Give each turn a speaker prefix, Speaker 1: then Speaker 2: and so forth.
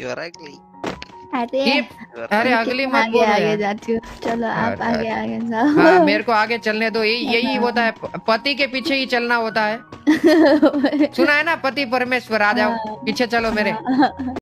Speaker 1: You are ugly
Speaker 2: अरे
Speaker 3: अरे अगली मत बोलो
Speaker 2: आगे जाती हूँ। चलो आप आगे आगे जाओ।
Speaker 3: हाँ मेरे को आगे चलने दो। यही यही हाँ। होता है। पति के पीछे ही चलना होता है। सुना है ना पति परमेश्वर आ जाओ।
Speaker 2: हाँ।
Speaker 3: पीछे चलो मेरे।
Speaker 2: हाँ।